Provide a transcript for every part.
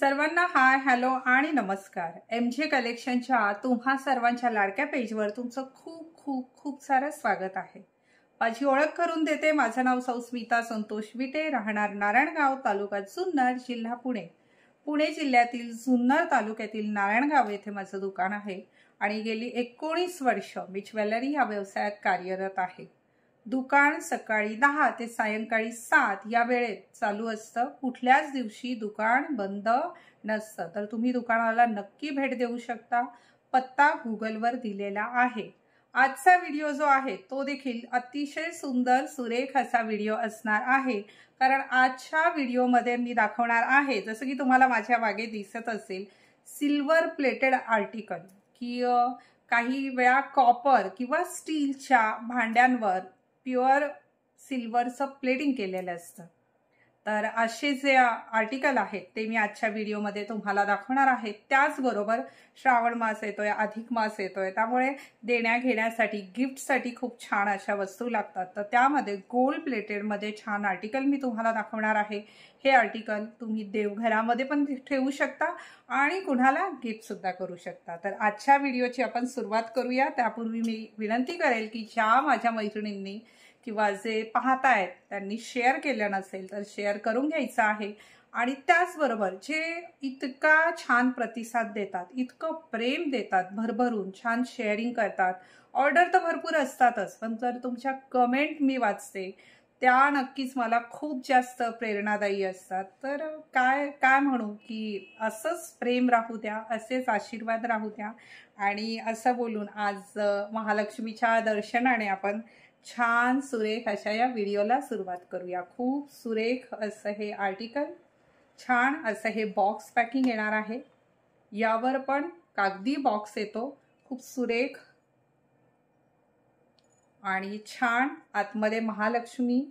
सर्वांना hi hello आणि नमस्कार. एम जे कलेक्शनच्या तुम्हा सर्वांच्या लाडक्या पेजवर तुमचं खूप खूप खूप सारं स्वागत आहे. माझी ओळख करून देते माझं नाव सौ स्मिता संतोष विटे. राहणार नारायणगाव तालुका जुन्नर जिल्हा पुणे. पुणे जिल्ह्यातील जुन्नर तालुक्यातील नारायणगाव येथे माझं दुकान आहे आणि गेली एकोणीस वर्ष मी ज्वेलरी या व्यवसायात कार्यरत आहे. दुकान सकाळी दहा ते सायंकाळी सात या वेळेत चालू असतं. कुठल्याच दिवशी दुकान बंद नसतं. तर तुम्ही दुकानाला नक्की भेट देऊ शकता. पत्ता गुगलवर दिलेला आहे. आजचा व्हिडिओ जो आहे तो देखील अतिशय सुंदर सुरेख असा व्हिडिओ असणार आहे. कारण आजच्या व्हिडिओमध्ये मी दाखवणार आहे जसं की तुम्हाला माझ्या मागे दिसत असेल सिल्वर प्लेटेड आर्टिकल. की काही वेळा कॉपर किंवा स्टीलच्या भांड्यांवर प्युअर सिल्वरचं प्लेटिंग केलेलं असतं. तर असे जे आर्टिकल आहेत ते मी आजच्या व्हिडिओमध्ये तुम्हाला दाखवणार आहे. त्याचबरोबर श्रावण मास येतोय अधिक मास येतोय. त्यामुळे देण्या घेण्यासाठी गिफ्टसाठी खूप छान अशा वस्तू लागतात. तर त्यामध्ये गोल्ड प्लेटेडमध्ये छान आर्टिकल मी तुम्हाला दाखवणार आहे. हे आर्टिकल तुम्ही देवघरामध्ये पण ठेवू शकता आणि कुणाला गिफ्टसुद्धा करू शकता. तर आजच्या व्हिडिओची आपण सुरुवात करूया. त्यापूर्वी मी विनंती करेल की ज्या माझ्या मैत्रिणींनी किंवा जे पाहतायत त्यांनी शेअर केलं नसेल तर शेअर करून घ्यायचं आहे. आणि त्याचबरोबर जे इतका छान प्रतिसाद देतात इतकं प्रेम देतात भरभरून छान शेअरिंग करतात. ऑर्डर तर भरपूर असतातच पण जर तुमच्या कमेंट मी वाचते त्या नक्कीच मला खूप जास्त प्रेरणादायी असतात. तर काय काय म्हणू की असंच प्रेम राहू द्या असेच आशीर्वाद राहू द्या. आणि असं बोलून आज महालक्ष्मीच्या दर्शनाने आपण छान सुरेख अशा या व्हिडिओला सुरुवात करूया. खूप सुरेख असं हे आर्टिकल छान असं हे बॉक्स पॅकिंग येणार आहे. यावर पण कागदी बॉक्स येतो. खूप सुरेख आणि छान आतमध्ये महालक्ष्मी.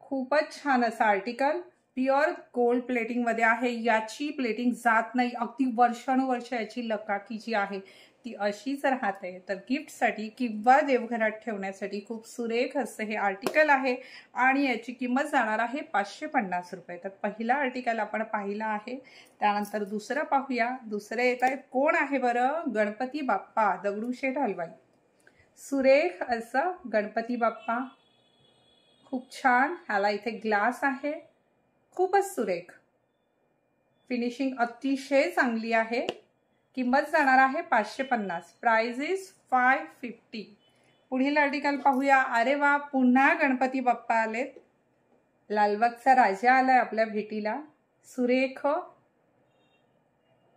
खूपच छान असं आर्टिकल प्युअर गोल्ड प्लेटिंगमध्ये आहे. याची प्लेटिंग जात नाही. अगदी वर्षानुवर्ष याची लकाकी जी आहे. ती अशीच राहते तर गिफ्टसाठी किंवा देवघरात ठेवण्यासाठी खूप सुरेख असं हे आर्टिकल आहे. आणि याची किंमत जाणार आहे पाचशे पन्नास रुपये. तर पहिला आर्टिकल आपण पाहिला आहे. त्यानंतर दुसरं पाहूया. दुसरे येत आहेत. कोण आहे बरं? गणपती बाप्पा दगडूशेठ हलवाई. सुरेख असं गणपती बाप्पा. खूप छान. ह्याला इथे ग्लास आहे. खूपच सुरेख. फिनिशिंग अतिशय चांगली आहे. किंमत जाणार आहे पाचशे पन्नास प्राईज इज फाय फिफ्टी पुढील आर्टिकल पाहूया. अरे वा पुन्हा गणपती बाप्पा आलेत. लालबागचा राजा आलाय आपल्या भेटीला. सुरेख.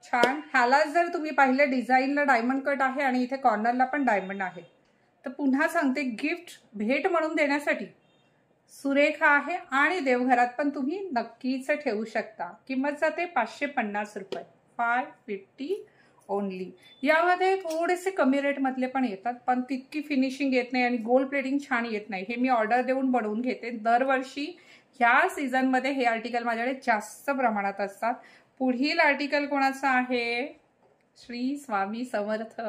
छान. ह्याला जर तुम्ही पाहिलं डिझाईनला डायमंड कट आहे आणि इथे कॉर्नरला पण डायमंड आहे. तर पुन्हा सांगते गिफ्ट भेट म्हणून देण्यासाठी. सुरेख आहे आणि देवघरात पण तुम्ही नक्कीच ठेवू शकता. किंमत जाते पाचशे पन्नास रुपये. फाय फिफ्टी ओनली यामध्ये थोडेसे कमी रेटमधले पण येतात पण तितकी फिनिशिंग येत नाही आणि गोल्ड प्लेटिंग छान येत नाही. हे मी ऑर्डर देऊन बनवून घेते. दरवर्षी ह्या सीझनमध्ये हे आर्टिकल माझ्याकडे जास्त प्रमाणात असतात. पुढील आर्टिकल कोणाचं आहे? श्री स्वामी समर्थ.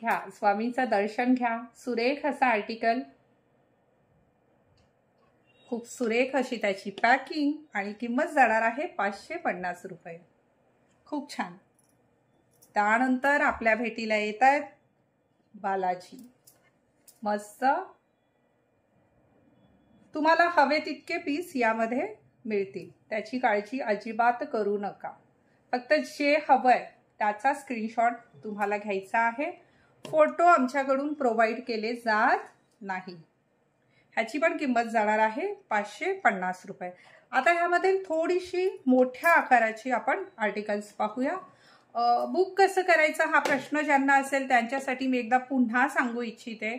घ्या. स्वामींचं दर्शन घ्या. सुरेख असा आर्टिकल खूप सुरेख अशी त्याची पॅकिंग आणि किंमत जाणार आहे पाचशे पन्नास रुपये. खूप छान. त्यानंतर आपल्या भेटीला येत आहेत बालाजी. मस्त. तुम्हाला हवे तितके पीस यामध्ये मिळतील. त्याची काळजी अजिबात करू नका. फक्त जे हवंय त्याचा स्क्रीनशॉट तुम्हाला घ्यायचा आहे. फोटो आमच्याकडून प्रोव्हाइड केले जात नाही. ह्याची पण किंमत जाणार आहे पाचशे पन्नास रुपये. आता ह्यामध्ये थोडीशी मोठ्या आकाराची आपण आर्टिकल्स पाहूया. बुक कसं करायचं हा प्रश्न ज्यांना असेल त्यांच्यासाठी मी एकदा पुन्हा सांगू इच्छिते.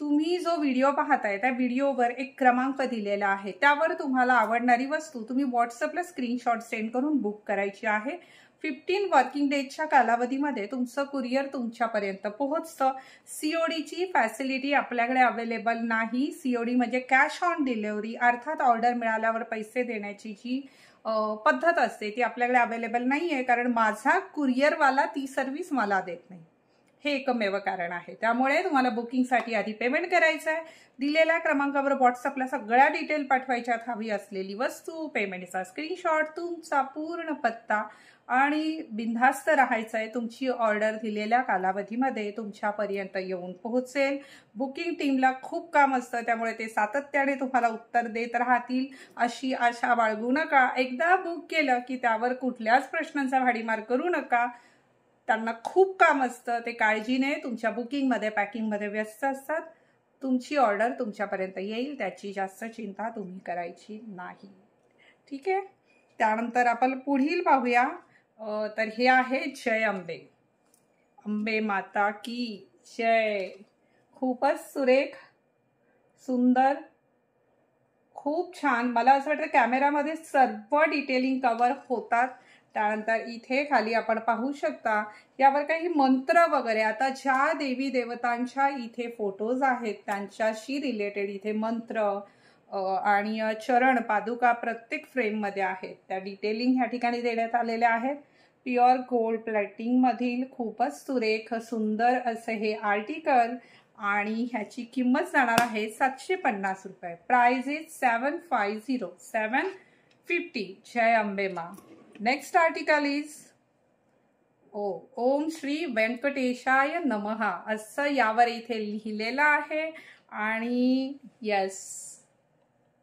तुम्ही जो व्हिडिओ पाहताय त्या व्हिडिओवर एक क्रमांक दिलेला आहे. त्यावर तुम्हाला आवडणारी वस्तू तुम्ही व्हॉट्सअपला स्क्रीनशॉट सेंड करून बुक करायची आहे. फिफ्टीन वर्किंग डेजच्या कालावधीमध्ये तुमचं कुरिअर तुमच्यापर्यंत पोहोचतं. सीओडीची फॅसिलिटी आपल्याकडे अवेलेबल नाही. सीओडी म्हणजे कॅश ऑन डिलेवरी अर्थात ऑर्डर मिळाल्यावर पैसे देण्याची जी पद्धत असते ती आपल्याकडे अवेलेबल नाही आहे कारण माझा कुरिअरवाला ती सर्व्हिस मला देत नाही. हे एकमेव कारण आहे. त्यामुळे तुम्हाला बुकिंगसाठी आधी पेमेंट करायचं आहे दिलेल्या क्रमांकावर व्हॉट्सअपला सगळ्या डिटेल पाठवायच्यात हवी असलेली वस्तू पेमेंटचा स्क्रीनशॉट तुमचा पूर्ण पत्ता आणि बिनधास्त राहायचं आहे तुमची ऑर्डर दिलेल्या कालावधीमध्ये तुमच्यापर्यंत येऊन पोहोचेल. बुकिंग टीमला खूप काम असतं. त्यामुळे ते सातत्याने तुम्हाला उत्तर देत राहतील. अशी आशा बाळगू नका. एकदा बुक केलं की त्यावर कुठल्याच प्रश्नांचा भाडीमार करू नका. त्यांना खूप काम असतं. ते काळजीने तुमच्या बुकिंगमध्ये पॅकिंगमध्ये व्यस्त असतात. तुमची ऑर्डर तुमच्यापर्यंत येईल. त्याची जास्त चिंता तुम्ही करायची नाही. ठीक आहे? त्यानंतर आपण पुढील पाहूया. तर हे आहे जय अंबे. अंबे माता की जय. खूपच सुरेख सुंदर खूप छान. मला असं वाटतं कॅमेरामध्ये सर्व डिटेलिंग कवर होतात. त्यानंतर इथे खाली आपण पाहू शकता यावर काही मंत्र वगैरे. आता ज्या देवी देवतांच्या इथे फोटोज आहेत त्यांच्याशी रिलेटेड इथे मंत्र आणि चरण पादुका प्रत्येक फ्रेममध्ये आहेत. त्या डिटेलिंग ह्या ठिकाणी देण्यात आलेल्या आहेत. प्युअर गोल्ड प्लॅटिंगमधील खूपच सुरेख सुंदर असं हे आर्टिकल आणि ह्याची किंमत जाणार आहे सातशे पन्नास रुपये. Price is seven five zero seven fifty जय अंबेमा. नेक्स्ट आर्टिकल इज ओ ओम श्री व्यंकटेशाय नमहा असं यावर इथे लिहिलेलं आहे. आणि यस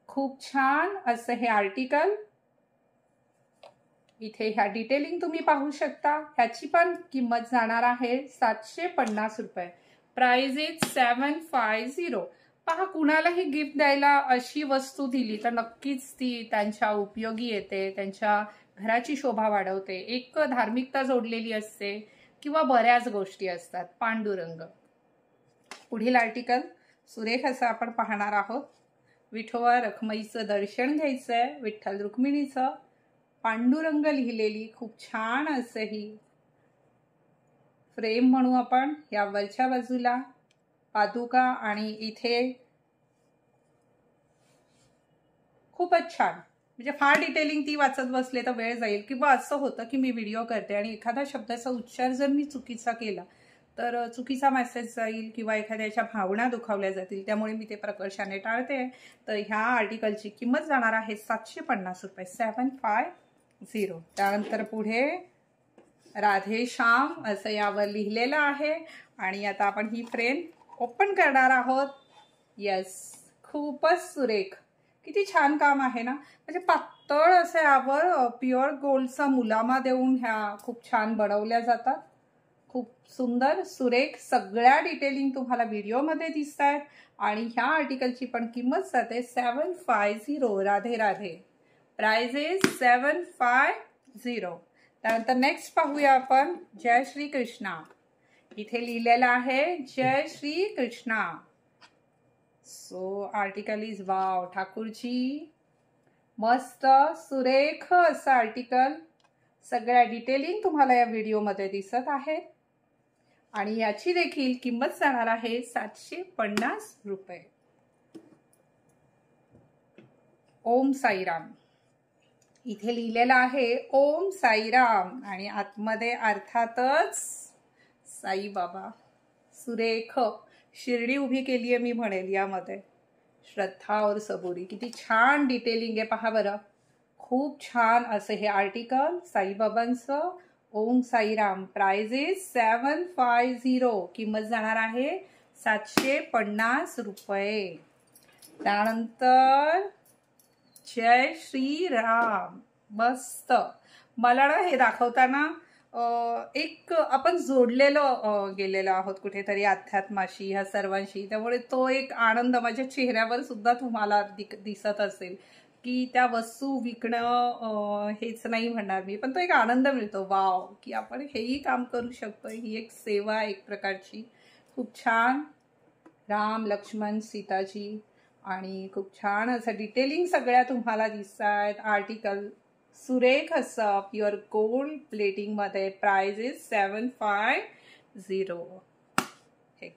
खूप छान असं हे आर्टिकल इथे ह्या डिटेलिंग तुम्ही पाहू शकता. ह्याची पण किंमत जाणार आहे सातशे पन्नास रुपये. Price is seven five zero पहा कुणालाही गिफ्ट द्यायला अशी वस्तू दिली तर नक्कीच ती त्यांच्या उपयोगी येते त्यांच्या घराची शोभा वाढवते एक धार्मिकता जोडलेली असते किंवा बऱ्याच गोष्टी असतात. पांडुरंग. पुढील आर्टिकल सुरेख असं आपण पाहणार आहोत. विठोबा रखमाईचं दर्शन घ्यायचं आहे विठ्ठल रुक्मिणीचं. पांडुरंग लिहिलेली खूप छान असं ही फ्रेम म्हणू आपण या वरच्या बाजूला. पादुका आणि इथे खूपच छान. म्हणजे फार डिटेलिंग ती वाचत बसले तर वेळ जाईल. किंवा असं होतं की मी व्हिडिओ करते आणि एखाद्या शब्दाचा उच्चार जर मी चुकीचा केला तर चुकीचा मेसेज जाईल किंवा एखाद्याच्या भावना दुखावल्या जातील त्यामुळे मी ते प्रकर्षाने टाळते. तर ह्या आर्टिकलची किंमत जाणार आहे सातशे पन्नास रुपये. सेवन फाय झिरो त्यानंतर पुढे राधे श्याम असं यावर लिहिलेलं आहे. आणि आता आपण ही फ्रेम ओपन करणार आहोत. येस खूपच सुरेख. किती छान काम आहे ना. म्हणजे पातळ असं यावर प्युअर गोल्डचा मुलामा देऊन ह्या खूप छान बनवल्या जातात. खूप सुंदर सुरेख सगळ्या डिटेलिंग तुम्हाला व्हिडिओमध्ये दिसत आहेत आणि ह्या आर्टिकलची पण किंमत जाते seven five zero Radhe Radhe. Price is seven five zero त्यानंतर नेक्स्ट पाहूया आपण जय श्री कृष्णा. इथे लिहिलेलं आहे जय Shri Krishna. So article is wow Thakurji मस्त. सुरेख असं आर्टिकल सगळ्या डिटेलिंग तुम्हाला या व्हिडिओमध्ये दिसत आहेत. आणि याची देखील किंमत जाणार आहे सातशे पन्नास रुपये. ओम साईराम. इथे लिहिलेलं आहे ओम साईराम. आणि आतमध्ये अर्थातच साईबाबा. सुरेख. शिर्डी उभी केली आहे मी म्हणेल यामध्ये. श्रद्धा और सबुरी किती छान डिटेलिंग आहे पहा बरं. खूप छान असं हे article साईबाबांचं Om Sairam prizes seven five zero किंमत जाणार आहे सातशे पन्नास रुपये. त्यानंतर जय श्रीराम मस्त. मला ना हे दाखवताना एक आपण जोडलेलो गेलेलो आहोत कुठेतरी अध्यात्माशी ह्या सर्वांशी. त्यामुळे तो एक आनंद माझ्या चेहऱ्यावर सुद्धा तुम्हाला दिसत असेल की त्या वस्तू विकणं हेच नाही म्हणणार मी. पण तो एक आनंद मिळतो. वाव की आपण हेही काम करू शकतो ही एक सेवा एक प्रकारची. खूप छान. राम लक्ष्मण सीताजी आणि खूप छान असं डिटेलिंग सगळ्या तुम्हाला दिसत आहेत आर्टिकल सुरेख असं pure gold प्लेटिंगमध्ये price is seven five zero हे.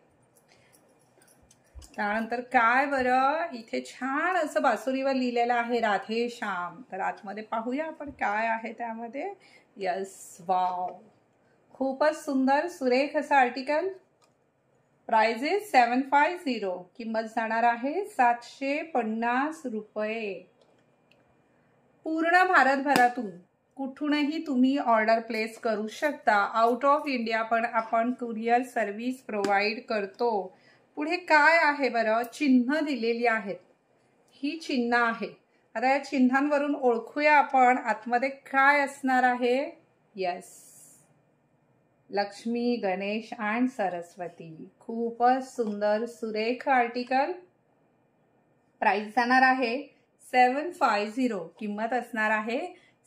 त्यानंतर काय बरं? इथे छान असं बासुरीवर लिहिलेलं आहे राधे श्याम. तर आतमध्ये पाहूया आपण काय आहे त्यामध्ये. यस वाव खूपच सुंदर सुरेख असं article price is seven five zero किंमत जाणार आहे सातशे पन्नास रुपये. पूर्ण भारतभरातून कुठूनही तुम्ही ऑर्डर प्लेस करू शकता. आउट ऑफ इंडिया पण आपण कुरिअर सर्व्हिस प्रोव्हाइड करतो. पुढे काय आहे बरं? चिन्ह दिलेली आहेत. ही चिन्ह आहे. आता या चिन्हांवरून ओळखूया आपण. आतमध्ये काय असणार आहे? Yes Lakshmi Ganesh and Saraswati. खूपच सुंदर सुरेख आर्टिकल प्राइस जाणार आहे. सेवन फाय झिरो किंमत असणार आहे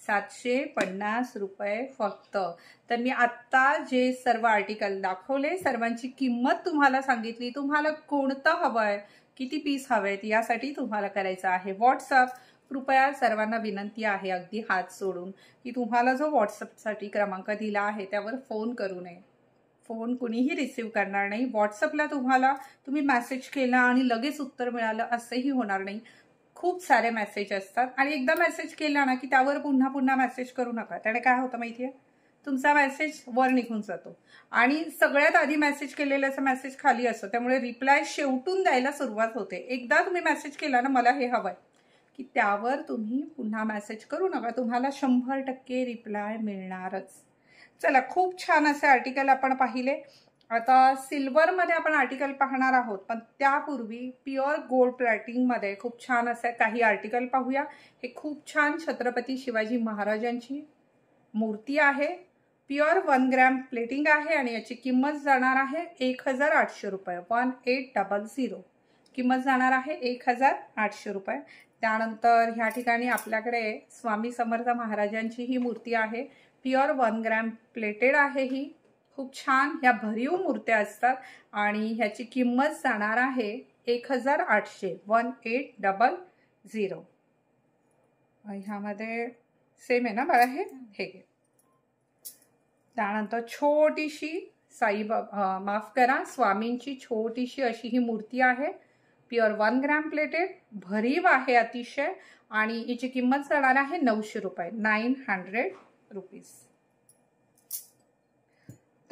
सातशे पन्नास रुपये फक्त. तर मी आत्ता जे सर्व आर्टिकल दाखवले सर्वांची किंमत तुम्हाला सांगितली. तुम्हाला कोणतं हवं आहे किती पीस हवेत यासाठी तुम्हाला करायचं आहे व्हॉट्सअप कृपया सर्वांना विनंती आहे अगदी हात सोडून की तुम्हाला जो व्हॉट्सअपसाठी क्रमांक दिला आहे त्यावर फोन करू नये. फोन कुणीही रिसीव करणार नाही. व्हॉट्सअपला तुम्हाला तुम्ही मेसेज केला आणि लगेच उत्तर मिळालं असंही होणार नाही. खूप सारे मेसेज असतात. आणि एकदा मेसेज केला ना की त्यावर पुन्हा पुन्हा मेसेज करू नका. त्याने काय होतं माहितीये? तुमचा मेसेज वर निघून जातो. आणि सगळ्यात आधी मेसेज केलेल्याचा मेसेज खाली असतो. त्यामुळे रिप्लाय शेवटून द्यायला सुरुवात होते. एकदा तुम्ही मेसेज केला ना मला हे हवंय की त्यावर तुम्ही पुन्हा मेसेज करू नका. तुम्हाला शंभर टक्के रिप्लाय मिळणारच. चला खूप छान असे आर्टिकल आपण पाहिले. आता सिल्वरमध्ये आपण आर्टिकल पाहणार आहोत पण त्यापूर्वी प्युअर गोल्ड प्लॅटिंगमध्ये खूप छान असे काही आर्टिकल पाहूया. हे खूप छान छत्रपती शिवाजी महाराजांची मूर्ती आहे. प्युअर वन ग्रॅम प्लेटिंग आहे आणि याची किंमत जाणार आहे एक हजार आठशे रुपये. वन एट डबल झिरो किंमत जाणार आहे एक हजार आठशे रुपये. त्यानंतर ह्या ठिकाणी आपल्याकडे स्वामी समर्थ महाराजांची ही मूर्ती आहे. प्युअर वन ग्रॅम प्लेटेड आहे ही. खूप छान ह्या भरीव मूर्त्या असतात आणि ह्याची किंमत जाणार आहे एक हजार आठशे वन एट डबल झिरो ह्यामध्ये सेम आहे ना बरं हे हे घे त्यानंतर छोटीशी साईबाबा माफ करा स्वामींची छोटीशी अशी ही मूर्ती आहे प्युअर वन ग्रॅम प्लेटेड भरीव आहे अतिशय आणि हिची किंमत जाणार आहे नऊशे रुपये नाईन हंड्रेड रुपीज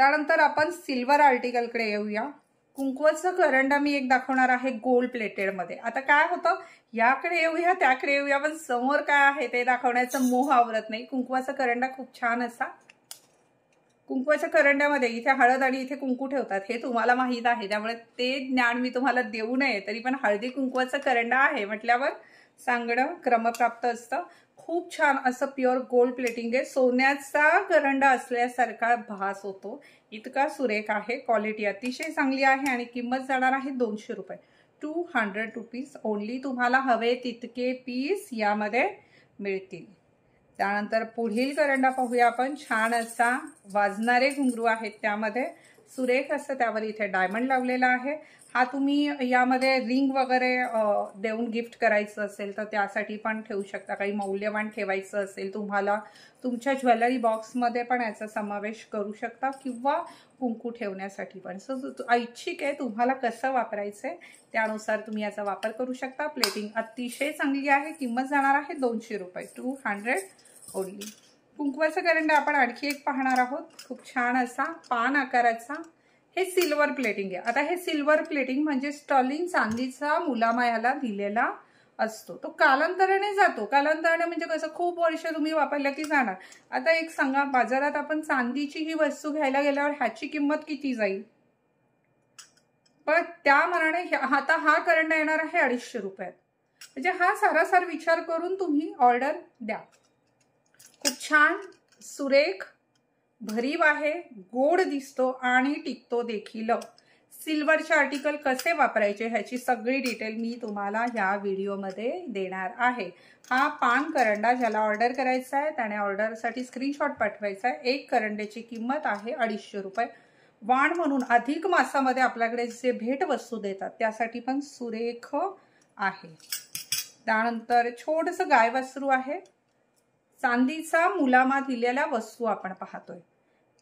त्यानंतर आपण सिल्वर आर्टिकलकडे येऊया. कुंकवाचं करंडा मी एक दाखवणार आहे गोल्ड प्लेटेडमध्ये आता काय होतं? याकडे येऊया त्याकडे येऊया पण समोर काय आहे ते दाखवण्याचं मोह आवरत नाही. कुंकवाचा करंडा खूप छान असा. कुंकवाच्या करंड्यामध्ये इथे हळद आणि इथे कुंकू ठेवतात हे तुम्हाला माहीत आहे. त्यामुळे ते ज्ञान मी तुम्हाला देऊ नये तरी पण हळदी कुंकवाचा करंडा आहे म्हटल्यावर सांगणं क्रमप्राप्त असतं. खूप छान असं प्युअर गोल्ड प्लेटिंग आहे. सोन्याचा करंडा असल्यासारखा भास होतो. इतका सुरेख आहे. क्वालिटी अतिशय चांगली आहे आणि किंमत जाणार आहे दोनशे रुपये. टू हंड्रेड रुपीज ओनली तुम्हाला हवे तितके पीस यामध्ये मिळतील. त्यानंतर पुढील करंडा पाहूया आपण. छान असा वाजणारे घुंगरू आहेत त्यामध्ये. सुरेख असं त्यावर इथे डायमंड लावलेला आहे. हा तुम्ही यामध्ये रिंग वगैरे देऊन गिफ्ट करायचं असेल तर त्यासाठी पण ठेवू शकता. काही मौल्यवान ठेवायचं असेल तुम्हाला तुमच्या ज्वेलरी बॉक्समध्ये पण याचा समावेश करू शकता किंवा कुंकू ठेवण्यासाठी पण. सो ऐच्छिक आहे तुम्हाला कसं वापरायचं आहे त्यानुसार तुम्ही याचा वापर करू शकता. प्लेटिंग अतिशय चांगली आहे किंमत जाणार आहे दोनशे रुपये टू हंड्रेड ओनली कुंकवाचं करंडा आपण आणखी एक पाहणार आहोत. खूप छान असा पान आकाराचा हे सिल्वर प्लेटिंग आहे. आता हे सिल्वर प्लेटिंग म्हणजे स्टॉलिंग चांदीचा मुलामायाला दिलेला असतो. तो कालांतराने जातो. कालांतराने म्हणजे कसं? खूप वर्ष तुम्ही वापरल्या की जाणार. आता एक सांगा बाजारात आपण चांदीची ही वस्तू घ्यायला गेल्यावर ह्याची किंमत किती जाईल? पण त्या मनाने आता हा करणं येणार आहे अडीचशे रुपयात. म्हणजे हा सारासार विचार करून तुम्ही ऑर्डर द्या. खूप छान सुरेख भरीव आहे गोड दिसतो आणि टिकतो देखील. सिल्वरचे आर्टिकल कसे वापरायचे ह्याची सगळी डिटेल मी तुम्हाला ह्या व्हिडिओमध्ये देणार आहे. हा पान करंडा ज्याला ऑर्डर करायचा आहे त्याने ऑर्डरसाठी स्क्रीनशॉट पाठवायचा आहे. एक करंड्याची किंमत आहे अडीचशे रुपये. वाण म्हणून अधिक मासामध्ये आपल्याकडे जे भेट वस्तू देतात त्यासाठी पण सुरेख आहे. त्यानंतर छोटंसं गाय वस्त्रू आहे. चांदीचा मुलामा दिलेल्या वस्तू आपण पाहतोय.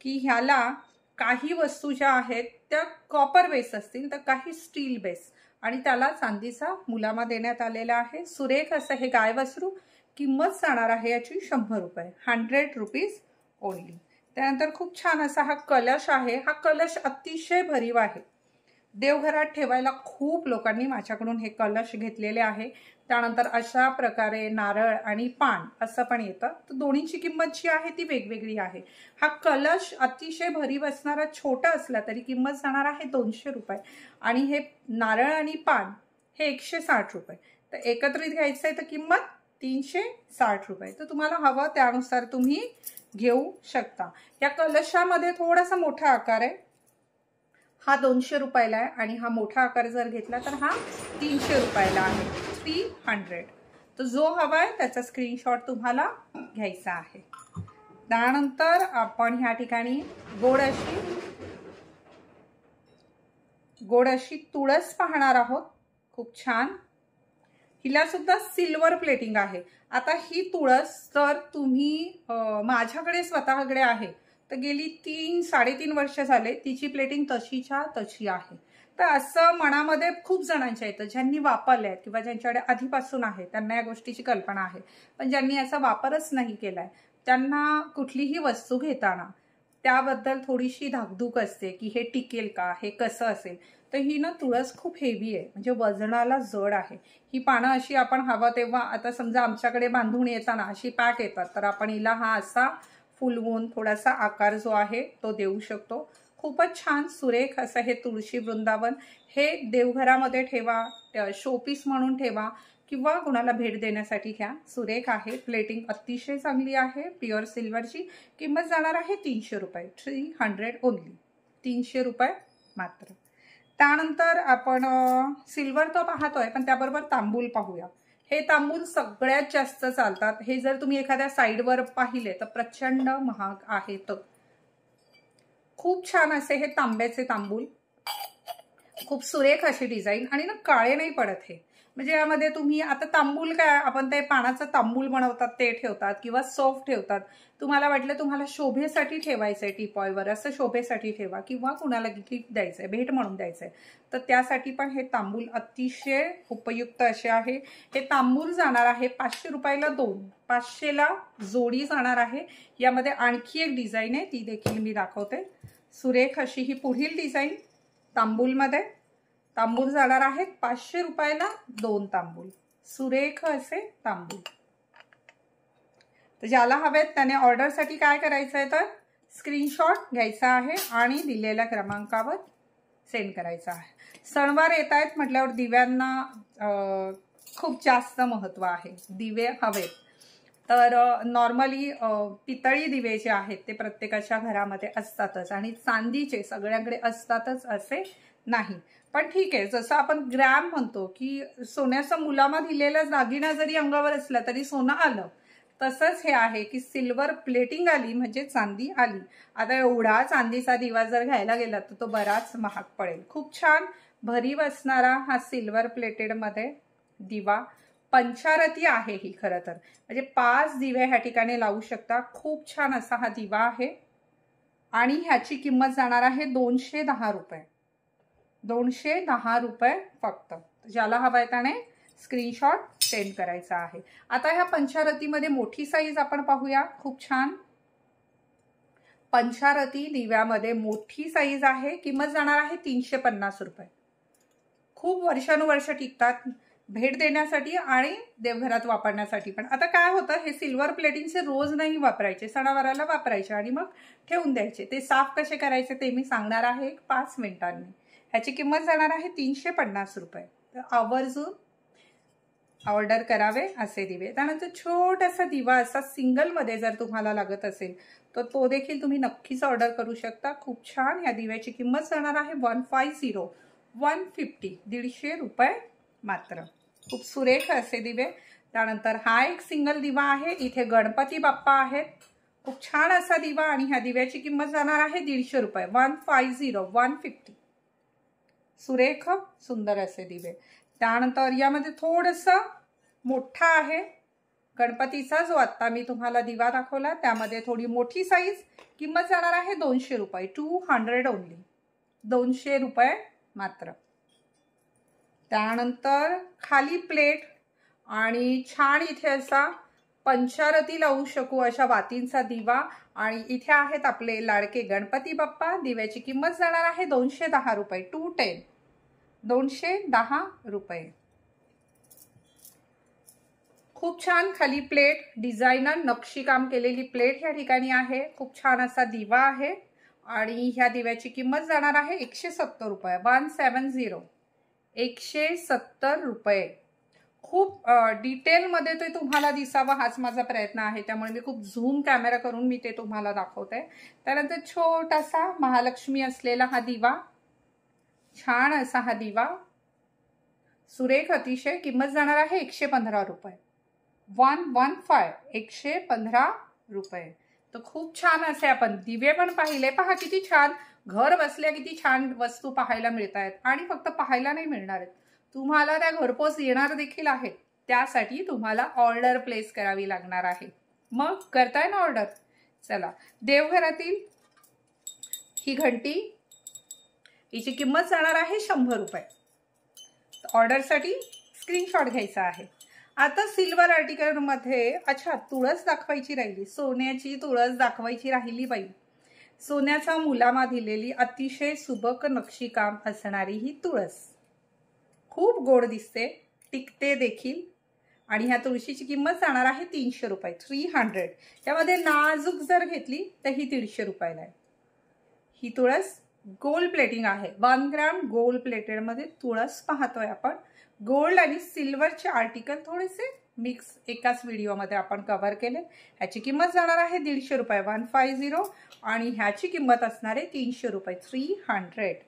की ह्याला काही वस्तू ज्या आहेत त्या कॉपर बेस असतील तर काही स्टील बेस आणि त्याला चांदीचा मुलामा देण्यात आलेला आहे. सुरेख असं हे गाय वसरू किंमत जाणार आहे याची शंभर रुपये. हंड्रेड रुपीज ओनली त्यानंतर खूप छान असा हा कलश आहे. हा कलश अतिशय भरीव आहे. देवघरात ठेवायला खूप लोकांनी माझ्याकडून हे कलश घेतलेले आहे. त्यानंतर अशा प्रकारे नारळ आणि पान असं पण येतं. तर दोन्हीची किंमत जी आहे ती वेगवेगळी आहे. हा कलश अतिशय भरीव असणारा छोटा असला तरी किंमत जाणार आहे दोनशे रुपये. आणि हे नारळ आणि पान हे एकशे साठ रुपये. तर एकत्रित घ्यायचं आहे तर किंमत तीनशे साठ रुपये. तर तुम्हाला हवं त्यानुसार तुम्ही घेऊ शकता. या कलशामध्ये थोडासा मोठा आकार आहे. हा दोनशे रुपयाला आहे आणि हा मोठा आकार जर घेतला तर हा तीनशे रुपयाला आहे. थ्री हंड्रेड तर जो हवा आहे त्याचा स्क्रीनशॉट तुम्हाला घ्यायचा आहे. त्यानंतर आपण ह्या ठिकाणी गोड अशी गोड अशी तुळस पाहणार आहोत. खूप छान. हिला सुद्धा सिल्वर प्लेटिंग आहे. आता ही तुळस तर तुम्ही माझ्याकडे स्वतःकडे आहे तर गेली तीन साडेतीन वर्ष झाले तिची प्लेटिंग तशीच्या तशी आहे. तर असं मनामध्ये खूप जणांच्या येतं ज्यांनी वापरले आहेत किंवा ज्यांच्याकडे आधीपासून आहे त्यांना या गोष्टीची कल्पना आहे. पण ज्यांनी याचा वापरच नाही केलाय त्यांना कुठलीही वस्तू घेताना त्याबद्दल थोडीशी धाकधूक असते की हे टिकेल का हे कसं असेल. तर ही ना तुळस खूप हेवी आहे म्हणजे वजनाला जड आहे. ही पानं अशी आपण हवं तेव्हा आता समजा आमच्याकडे बांधून येताना अशी पॅक येतात तर आपण हिला हा असा फुलवून थोडासा आकार जो आहे तो देऊ शकतो. खूपच छान सुरेख असं हे तुळशी वृंदावन हे देवघरामध्ये ठेवा शोपीस म्हणून ठेवा किंवा कुणाला भेट देण्यासाठी घ्या. सुरेख आहे. प्लेटिंग अतिशय चांगली आहे. प्युअर सिल्वरची किंमत जाणार आहे तीनशे रुपये. थ्री हंड्रेड ओनली तीनशे रुपये मात्र. त्यानंतर आपण सिल्वर तर पाहतोय पण त्याबरोबर तांबूल पाहूया. हे तांबूल सगळ्यात जास्त चालतात. हे जर तुम्ही एखाद्या साईडवर पाहिले तर प्रचंड महाग आहेत. खूप छान असे हे तांब्याचे तांबूल. खूप सुरेख अशी डिझाईन आणि ना काळे नाही पडत हे. म्हणजे यामध्ये तुम्ही आता तांबूल काय आपण ते पानाचं तांबूल बनवतात ते ठेवतात किंवा सोफ ठेवतात. तुम्हाला वाटलं तुम्हाला शोभेसाठी ठेवायचंय टिपॉयवर असं शोभेसाठी ठेवा किंवा कुणाला गिफ्ट द्यायचंय भेट म्हणून द्यायचंय. तर त्यासाठी पण हे तांबूल अतिशय उपयुक्त असे आहे. हे तांबूल जाणार आहे पाचशे रुपयाला दोन पाचशेला जोडी जाणार आहे. यामध्ये आणखी एक डिझाईन आहे ती देखील मी दाखवते. सुरेख अशी ही पुढील डिझाईन तांबूलमध्ये. तांबूल जाणार आहेत पाचशे रुपयाला दोन तांबूल. सुरेख असे तांबूल. तर ज्याला हवेत त्याने ऑर्डरसाठी काय करायचं आहे तर स्क्रीनशॉट घ्यायचा आहे आणि दिलेल्या क्रमांकावर सेंड करायचा आहे. सणवार येत आहेत म्हटल्यावर दिव्यांना खूप जास्त महत्त्व आहे. दिवे हवेत. तर नॉर्मली पितळी दिवे जे आहेत ते प्रत्येकाच्या घरामध्ये असतातच आणि चांदीचे सगळ्यांकडे असतातच असे नाही. पण ठीक आहे जसं आपण ग्रॅम म्हणतो की सोन्याचा मुलामा दिलेला दागिना जरी अंगावर असला तरी सोनं आलं. तसंच हे आहे की सिल्वर प्लेटिंग आली म्हणजे चांदी आली. आता एवढा चांदीचा दिवा जर घ्यायला गेला तर तो बराच महाग पडेल. खूप छान भरीव असणारा हा सिल्वर प्लेटेडमध्ये दिवा पंचारती आहे ही खरं तर. म्हणजे पाच दिवे ह्या ठिकाणी लावू शकता. खूप छान असा हा दिवा आहे. आणि ह्याची किंमत जाणार आहे दोनशे दहा रुपये. दोनशे दहा रुपये फक्त. ज्याला हवाय त्याने स्क्रीनशॉट सेंड करायचा आहे. आता ह्या पंचारतीमध्ये मोठी साईज आपण पाहूया. खूप छान. पंचारती दिव्यामध्ये मोठी साईज आहे. किंमत जाणार आहे तीनशे पन्नास रुपये. खूप वर्षानुवर्ष टिकतात. भेट देण्यासाठी आणि देवघरात वापरण्यासाठी. पण आता काय होतं हे सिल्वर प्लेटिंगचे रोज नाही वापरायचे सणावाराला वापरायचे आणि मग ठेवून द्यायचे. ते साफ कसे करायचे ते मी सांगणार आहे एक पाच मिनिटांनी. ह्याची किंमत जाणार आहे तीनशे पन्नास रुपये. तर आवर्जून ऑर्डर करावे असे दिवे. त्यानंतर छोटासा दिवा असा सिंगलमध्ये जर तुम्हाला लागत असेल तर तो देखील तुम्ही नक्कीच ऑर्डर करू शकता. खूप छान ह्या दिव्याची किंमत जाणार आहे one five zero one fifty दीडशे रुपये मात्र. खूप सुरेख असे दिवे. त्यानंतर हा एक सिंगल दिवा आहे. इथे गणपती बाप्पा आहेत. खूप छान असा दिवा आणि ह्या दिव्याची किंमत जाणार आहे दीडशे रुपये. One five zero one fifty सुरेख सुंदर असे दिवे. त्यानंतर यामध्ये थोडंसं मोठा आहे. गणपतीचा जो आत्ता मी तुम्हाला दिवा दाखवला त्यामध्ये थोडी मोठी साईज किंमत जाणार आहे दोनशे रुपये. टू हंड्रेड ओनली दोनशे रुपये मात्र. त्यानंतर खाली प्लेट आणि छान इथे असा पंचारती लावू शकू अशा वातींचा दिवा. आणि इथे आहेत आपले लाडके गणपती बाप्पा. दिव्याची किंमत जाणार आहे दोनशे दहा रुपये. Two ten. दोनशे दहा रुपये. खूप छान खाली प्लेट. डिझायनर नक्षीकाम केलेली प्लेट या ठिकाणी आहे. खूप छान असा दिवा आहे. आणि ह्या दिव्याची किंमत जाणार आहे एकशे सत्तर रुपये. One seven zero. एकशे सत्तर रुपये. खूप डिटेलमध्ये ते तुम्हाला दिसावं हाच माझा प्रयत्न आहे. त्यामुळे मी खूप झूम कॅमेरा करून मी ते तुम्हाला दाखवते. त्यानंतर छोटासा महालक्ष्मी असलेला हा दिवा. छान असा हा दिवा. सुरेख अतिशय. किंमत जाणार आहे एकशे पंधरा रुपये. वन वन फाय एकशे पंधरा रुपये. तर खूप छान असे आपण दिवे पण पाहिले. पहा किती छान. घर बसल्या किती छान वस्तू पाहायला मिळत आहेत आणि फक्त पाहायला नाही मिळणार आहेत. तुम्हाला त्या घरपोच येणार देखील आहेत. त्यासाठी तुम्हाला ऑर्डर प्लेस करावी लागणार आहे. मग करताय ना ऑर्डर चला. देवघरातील ही घंटी हिची किंमत जाणार आहे शंभर रुपये. ऑर्डरसाठी स्क्रीनशॉट घ्यायचा आहे. आता सिल्वर आर्टिकलमध्ये अच्छा तुळस दाखवायची राहिली. सोन्याची तुळस दाखवायची राहिली बाई. सोन्याचा मुलामा दिलेली अतिशय सुबक नक्षीकाम असणारी ही तुळस. खूप गोड दिसते टिकते देखील. आणि ह्या तुळशीची किंमत जाणार आहे तीनशे रुपये थ्री हंड्रेड त्यामध्ये नाजूक जर घेतली तर ही दीडशे रुपयाला आहे ही तुळस गोल्ड प्लेटिंग आहे. वन ग्रॅम गोल्ड प्लेटेडमध्ये तुळस पाहतोय आपण. गोल्ड आणि सिल्वरचे आर्टिकल थोडेसे मिक्स एकाच व्हिडिओमध्ये आपण कव्हर केले. ह्याची किंमत जाणार आहे दीडशे रुपये. वन फाय झिरो आणि ह्याची किंमत असणार आहे तीनशे रुपये. थ्री हंड्रेड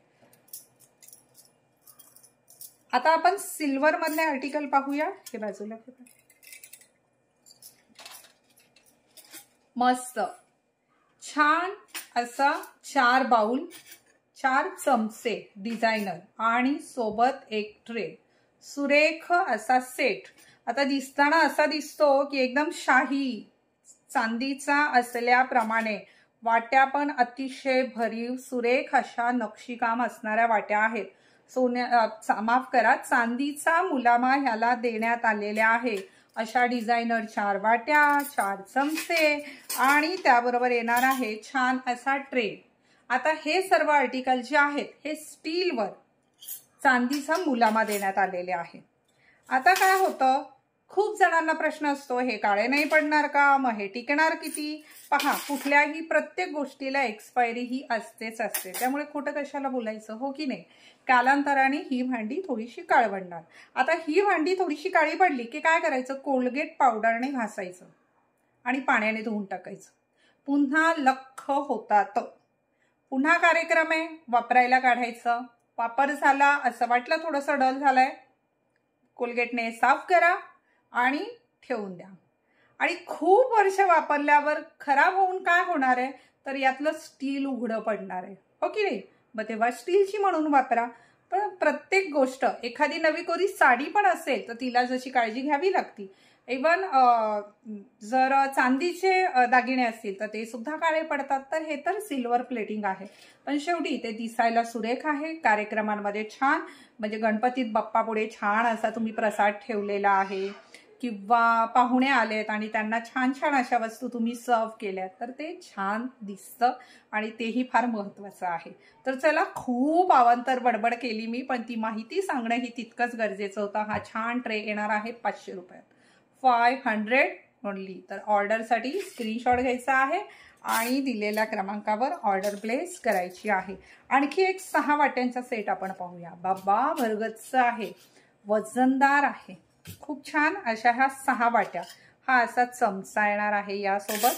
आता आपण सिल्वर मधले आर्टिकल पाहूया. हे बाजूला मस्त. छान असा चार बाउल चार चमचे डिझायनर आणि सोबत एक ट्रे सुरेख असा सेट आता दिसताना असा दिसतो की एकदम शाही चांदीचा असल्याप्रमाणे वाट्या पण अतिशय भरीव सुरेख अशा नक्षीकाम असणाऱ्या वाट्या आहेत. सोन्या माफ करा चांदीचा मुलामा ह्याला देण्यात आलेल्या आहे. अशा डिझायनर चार वाट्या चार चमचे आणि त्याबरोबर येणार आहे छान असा ट्रे. आता हे सर्व आर्टिकल जे आहेत हे स्टीलवर चांदीचा मुलामा देण्यात आलेले आहे. आता काय होतं? खूप जणांना प्रश्न असतो हे काळे नाही पडणार का? मग हे टिकणार किती? पहा कुठल्याही प्रत्येक गोष्टीला एक्सपायरी ही असतेच असते. त्यामुळे खोटं कशाला बोलायचं? हो की नाही? कालांतराने ही भांडी थोडीशी काळवडणार. आता ही भांडी थोडीशी काळी पडली की काय करायचं? कोलगेट पावडरने घासायचं आणि पाण्याने धुवून टाकायचं. पुन्हा लख होतात. पुन्हा कार्यक्रम आहे. वापरायला काढायचं. वापर झाला असं वाटलं थोडंसं डल झालंय. कोलगेटने साफ करा. आणि ठेवून द्या. आणि खूप वर्ष वापरल्यावर खराब होऊन काय होणार आहे? तर यातलं स्टील उघडं पडणार आहे. हो की नाही? मग तेव्हा स्टीलची म्हणून वापरा. पण प्रत्येक गोष्ट एखादी नवी कोरी साडी पण असेल तर तिला जशी काळजी घ्यावी लागती. इवन जर चांदीचे दागिने असतील तर ते सुद्धा काळे पडतात. तर हे तर सिल्वर प्लेटिंग आहे. पण शेवटी ते दिसायला सुरेख आहे कार्यक्रमांमध्ये छान. म्हणजे गणपतीत बाप्पा पुढे छान असा तुम्ही प्रसाद ठेवलेला आहे. किंवा पाहुणे आलेत आणि त्यांना छान छान अशा वस्तू तुम्ही सर्व केल्यात तर ते छान दिसतं आणि तेही फार महत्त्वाचं आहे. तर चला खूप अवांतर बडबड केली मी पण ती माहिती सांगणं ही तितकंच गरजेचं होतं. हा छान ट्रे येणार आहे पाचशे रुपयात. फाय हंड्रेड ओनली तर ऑर्डरसाठी स्क्रीनशॉट घ्यायचा आहे आणि दिलेल्या क्रमांकावर ऑर्डर प्लेस करायची आहे. आणखी एक सहा वाट्यांचा सेट आपण पाहूया. बाबा भरगतचं आहे. वजनदार आहे. खूप छान अशा ह्या सहा वाट्या. हा असा चमचा येणार आहे यासोबत.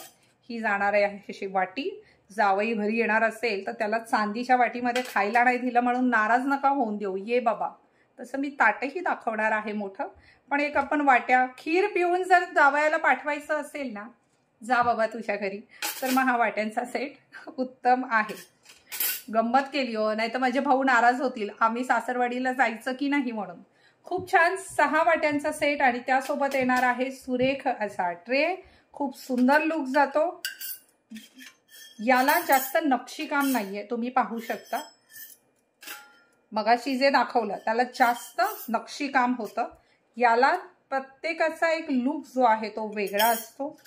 ही जाणार आहे अशी वाटी. जावई घरी येणार असेल तर त्याला चांदीच्या वाटीमध्ये खायला नाही दिलं म्हणून नाराज नका होऊन देऊ. ये बाबा. तसं मी ताटही दाखवणार आहे मोठं. पण एक आपण वाट्या खीर पिऊन जर जावयाला पाठवायचं असेल ना जा बाबा तुझ्या घरी. तर मग हा वाट्यांचा सेट उत्तम आहे. गंमत केली हो. नाही तर माझे भाऊ नाराज होतील. आम्ही सासरवाडीला जायचं की नाही म्हणून. खूप छान सहा वाट्यांचा सेट आणि त्यासोबत येणार आहे सुरेख असा ट्रे. खूप सुंदर लुक जातो. याला जास्त नक्षीकाम नाहीये तुम्ही पाहू शकता. मगाशी जे दाखवलं त्याला जास्त नक्षीकाम होतं. याला प्रत्येकाचा एक लुक जो आहे तो वेगळा असतो.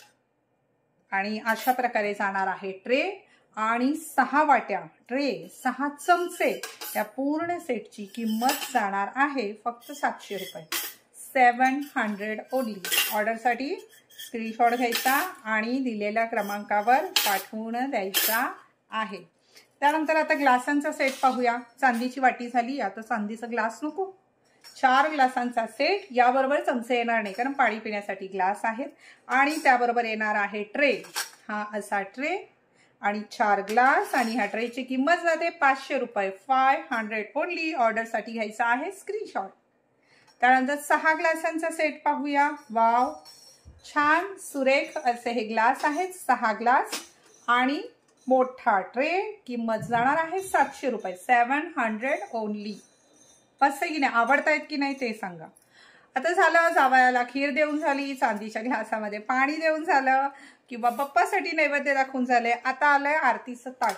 आणि अशा प्रकारे जाणार आहे ट्रे. आणि सहा वाट्या ट्रे सहा चमचे या पूर्ण सेटची किंमत जाणार आहे फक्त सातशे रुपये. Seven hundred only. ऑर्डरसाठी स्क्रीनशॉट घ्यायचा आणि दिलेल्या क्रमांकावर पाठवून द्यायचा आहे. त्यानंतर आता ग्लासांचा सेट पाहूया. चांदीची वाटी झाली आता चांदीचा ग्लास नको. चार ग्लासांचा सेट याबरोबर चमचे येणार नाही कारण पाणी पिण्यासाठी ग्लास आहेत. आणि त्याबरोबर येणार आहे ट्रे. हा असा ट्रे. आणि चार ग्लास आणि ह्या ट्रेची किंमत जाते पाचशे रुपये. फाय हंड्रेड ओनली ऑर्डरसाठी घ्यायचा आहे स्क्रीनशॉट त्यानंतर सहा ग्लासांचा सेट पाहूया. वाव छान सुरेख असे हे ग्लास आहेत. सहा ग्लास आणि मोठा ट्रे. किंमत जाणार आहे सातशे रुपये. सेवन हंड्रेड ओनली असं की नाही? आवडतायत की नाही ते सांगा. आता झालं जावयाला खीर देऊन झाली चांदीच्या ग्लासामध्ये पाणी देऊन झालं. किंवा बाप्पासाठी नैवेद्य दाखवून झाले आता आलंय आरतीचं ताट.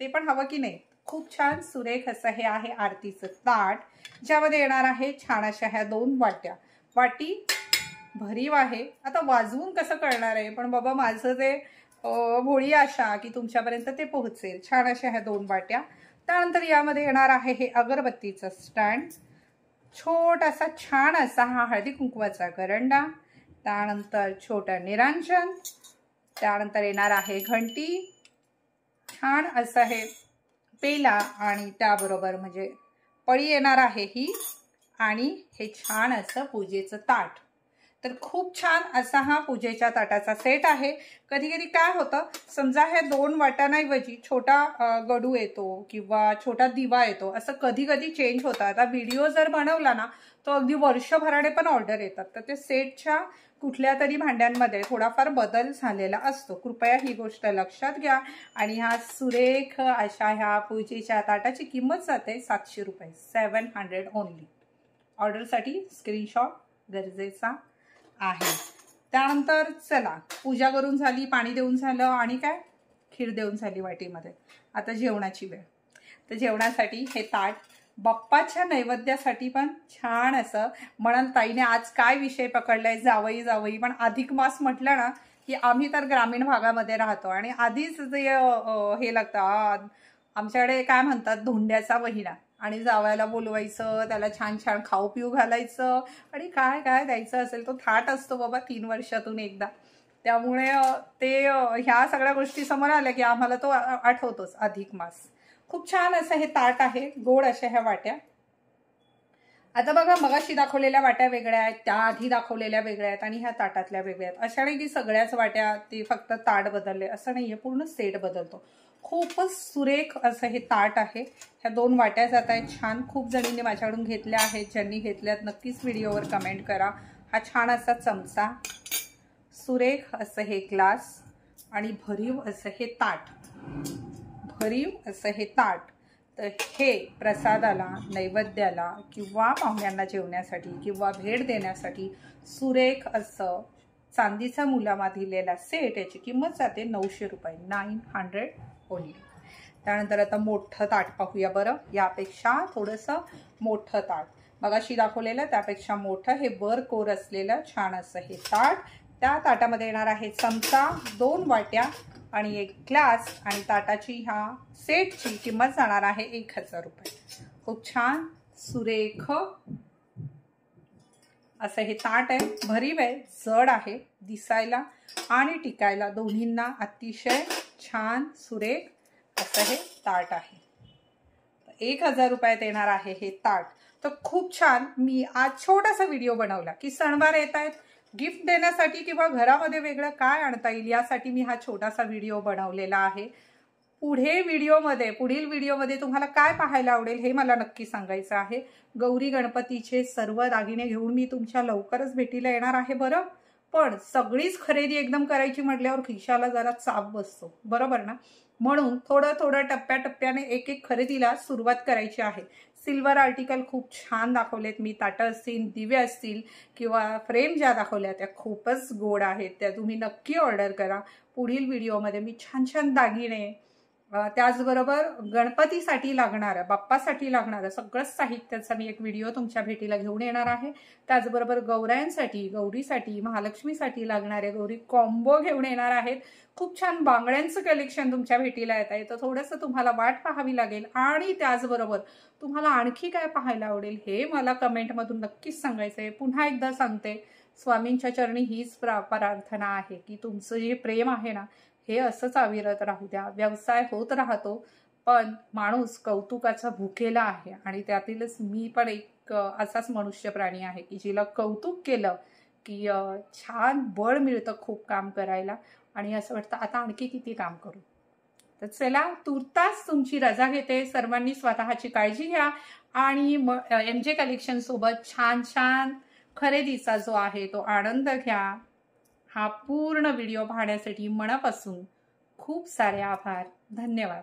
ते पण हवं की नाही? खूप छान सुरेख असं हे आहे आरतीचं ताट. ज्यामध्ये येणार आहे छान अशा ह्या दोन वाट्या. वाटी भरीव आहे. आता वाजवून कसं कळणार आहे? पण बाबा माझं जे भोळी आशा की तुमच्यापर्यंत ते पोहोचेल. छान अशा ह्या दोन वाट्या. त्यानंतर यामध्ये येणार आहे हे अगरबत्तीचं स्टँड. छोटासा छान असा हा हळदी कुंकवाचा करंडा. त्यानंतर छोटं निरांजन त्यानंतर येणार आहे घंटी. छान असं हे पेला आणि त्याबरोबर म्हणजे पळी येणार आहे ही आणि हे छान असं पूजेचं ताट. तर खूप छान असा हा पूजेच्या ताटाचा सेट आहे. कधी कधी काय होतं समजा हे दोन वाटांऐवजी छोटा गडू येतो किंवा छोटा दिवा येतो असं कधी कधी चेंज होतं. आता व्हिडिओ जर बनवला ना तो अगदी वर्षभराने पण ऑर्डर येतात. तर ते सेटच्या कुठल्या तरी भांड्यांमध्ये थोडाफार बदल झालेला असतो. कृपया ही गोष्ट लक्षात घ्या. आणि ह्या सुरेख अशा ह्या पूजेच्या ताटाची किंमत जाते सातशे रुपये. सेवन हंड्रेड ओनली ऑर्डरसाठी स्क्रीनशॉट गरजेचा आहे. त्यानंतर चला पूजा करून झाली पाणी देऊन झालं आणि काय? खीर देऊन झाली वाटीमध्ये. आता जेवणाची वेळ. तर जेवणासाठी हे ताट बाप्पाच्या नैवेद्यासाठी पण छान असं म्हणाल ताईने आज काय विषय पकडलाय जावई जावई. पण अधिक मास म्हटलं ना की आम्ही तर ग्रामीण भागामध्ये राहतो. आणि आधीच जे हे लागतं आमच्याकडे काय म्हणतात धोंड्याचा महिना आणि जावयाला बोलवायचं त्याला छान छान खाऊ पिऊ घालायचं. आणि काय काय द्यायचं असेल तो थाट असतो बाबा तीन वर्षातून एकदा. त्यामुळे ते ह्या सगळ्या गोष्टी समोर आल्या की आम्हाला तो आठवतोच अधिक मास. खूप छान असं हे ताट आहे गोड अशा ह्या वाट्या. आता बघा मगाशी दाखवलेल्या वाट्या वेगळ्या आहेत त्या आधी दाखवलेल्या वेगळ्या आहेत आणि ह्या ताटातल्या वेगळ्या आहेत. अशा नाही की सगळ्याच वाट्या ते फक्त ताट बदलले असं नाहीये पूर्ण सेट बदलतो. खूपच सुरेख असं हे ताट आहे. ह्या दोन वाट्या जात आहेत. छान खूप जणींनी माझ्याकडून घेतल्या आहेत. ज्यांनी घेतल्यात नक्कीच व्हिडिओवर कमेंट करा. हा छान असा चमचा. सुरेख असं हे ग्लास आणि भरीव असं हे ताट. भरीव असं हे ताट. तर हे प्रसादाला नैवेद्याला किंवा पाहुण्यांना जेवण्यासाठी किंवा भेट देण्यासाठी सुरेख असं चांदीचा मुलामा दिलेला सेट याची किंमत जाते नऊशे रुपये नाईन हंड्रेड ओनली त्यानंतर आता मोठं ताट पाहूया बरं. यापेक्षा थोडंसं मोठं ताट. मगाशी दाखवलेलं त्यापेक्षा मोठं हे वर कोर असलेलं छान असं हे ताट. त्या ताटामध्ये येणार आहे चमचा दोन वाट्या आणि एक ग्लास आणि ताटाची ह्या सेटची किंमत जाणार आहे एक हजार रुपये. खूप छान सुरेख असं हे ताट आहे. भरीव आहे जड आहे दिसायला आणि टिकायला दोन्हींना अतिशय छान सुरेख असं हे ताट आहे. एक हजार रुपयात येणार आहे हे ताट. तर खूप छान मी आज छोटासा व्हिडिओ बनवला की सणवार येत आहेत. गिफ्ट देण्यासाठी किंवा घरामध्ये वेगळं काय आणता येईल यासाठी मी हा छोटासा व्हिडिओ बनवलेला आहे. पुढे व्हिडिओमध्ये पुढील व्हिडिओमध्ये तुम्हाला काय पाहायला आवडेल हे मला नक्की सांगायचं आहे. गौरी गणपतीचे सर्व दागिने घेऊन मी तुमच्या लवकरच भेटीला येणार आहे बरं? पण सगळीच खरेदी एकदम करायची म्हटल्यावर खिशाला जरा चाप बसतो बरोबर ना? म्हणून थोडं थोडं टप्प्याटप्प्याने एक एक खरेदीला सुरुवात करायची आहे. सिल्वर आर्टिकल खूप छान दाखवलेत. मी ताटं असतील दिवे असतील किंवा फ्रेम ज्या दाखवल्या त्या खूपच गोड आहेत. त्या तुम्ही नक्की ऑर्डर करा. पुढील व्हिडिओमध्ये मी छान छान दागिने त्याचबरोबर गणपतीसाठी लागणारं बाप्पासाठी लागणारं सगळंच साहित्याचा मी एक व्हिडिओ तुमच्या भेटीला घेऊन येणार आहे. त्याचबरोबर गौऱ्यांसाठी गौरीसाठी महालक्ष्मीसाठी लागणारे गौरी कॉम्बो घेऊन येणार आहेत. खूप छान बांगड्यांचं कलेक्शन तुमच्या भेटीला येत आहे. तर थोडंसं तुम्हाला वाट पाहावी लागेल आणि त्याचबरोबर तुम्हाला आणखी काय पाहायला आवडेल हे मला कमेंटमधून नक्कीच सांगायचं आहे. पुन्हा एकदा सांगते स्वामींच्या चरणी हीच प्रा प्रार्थना आहे की तुमचं जे प्रेम आहे ना हे असंच अविरत राहू द्या. व्यवसाय होत राहतो पण माणूस कौतुकाचा भुकेला आहे आणि त्यातीलच मी पण एक असाच मनुष्य प्राणी आहे की जिला कौतुक केलं की छान बळ मिळतं खूप काम करायला आणि असं वाटतं आता आणखी किती काम करू? तर चला तुर्तास तुमची रजा घेते. सर्वांनी स्वतःची काळजी घ्या आणि म एम जे कलेक्शन सोबत छान छान खरेदीचा जो आहे तो आनंद घ्या. हा पूर्ण व्हिडिओ पाहण्यासाठी मनापासून खूप सारे आभार. धन्यवाद.